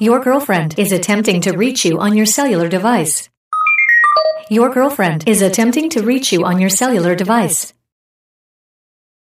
Your girlfriend is attempting to reach you on your cellular device. Your girlfriend is attempting to reach you on your cellular device.